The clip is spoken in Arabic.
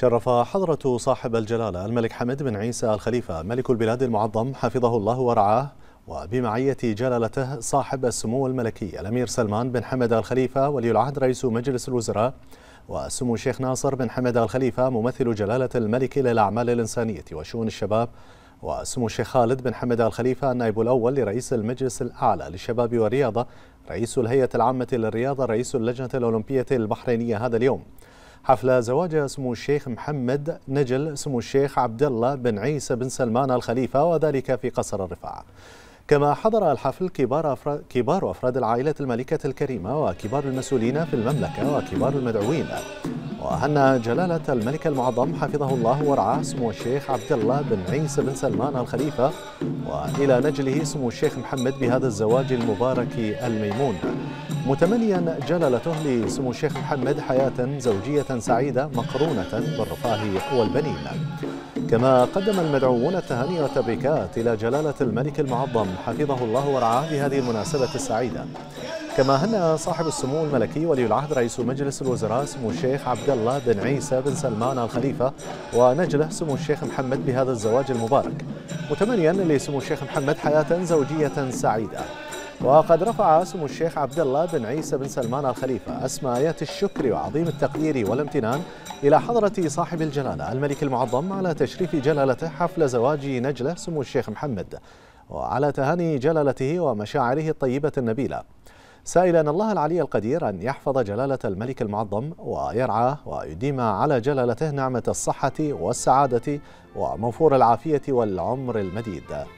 شرف حضرة صاحب الجلالة الملك حمد بن عيسى الخليفة ملك البلاد المعظم حفظه الله ورعاه وبمعية جلالته صاحب السمو الملكي الأمير سلمان بن حمد الخليفة ولي العهد رئيس مجلس الوزراء وسمو الشيخ ناصر بن حمد الخليفة ممثل جلالة الملك للأعمال الإنسانية وشؤون الشباب وسمو الشيخ خالد بن حمد الخليفة النائب الأول لرئيس المجلس الأعلى للشباب والرياضة رئيس الهيئة العامة للرياضة رئيس اللجنة الأولمبية البحرينية هذا اليوم. حفل زواج سمو الشيخ محمد نجل سمو الشيخ عبد الله بن عيسى بن سلمان الخليفة وذلك في قصر الرفاعة كما حضر الحفل كبار أفراد, كبار أفراد العائلة الملكة الكريمة وكبار المسؤولين في المملكة وكبار المدعوين. وهنا جلالة الملك المعظم حفظه الله ورعاه سمو الشيخ عبد الله بن عيسى بن سلمان الخليفة وإلى نجله سمو الشيخ محمد بهذا الزواج المبارك الميمون. متمنيا جلالته لسمو الشيخ محمد حياة زوجية سعيدة مقرونة بالرفاه والبنين. كما قدم المدعوون التهاني والتبريكات إلى جلالة الملك المعظم حفظه الله ورعاه بهذه المناسبة السعيدة. كما هنأ صاحب السمو الملكي ولي العهد رئيس مجلس الوزراء سمو الشيخ عبد الله بن عيسى بن سلمان الخليفة ونجله سمو الشيخ محمد بهذا الزواج المبارك متمنيا لسمو الشيخ محمد حياة زوجية سعيدة. وقد رفع سمو الشيخ عبد الله بن عيسى بن سلمان الخليفة أسمى آيات الشكر وعظيم التقدير والامتنان إلى حضرة صاحب الجلالة الملك المعظم على تشريف جلالته حفل زواج نجلة سمو الشيخ محمد وعلى تهاني جلالته ومشاعره الطيبة النبيلة. سائلا الله العلي القدير أن يحفظ جلالة الملك المعظم ويرعاه ويديم على جلالته نعمة الصحة والسعادة وموفور العافية والعمر المديد.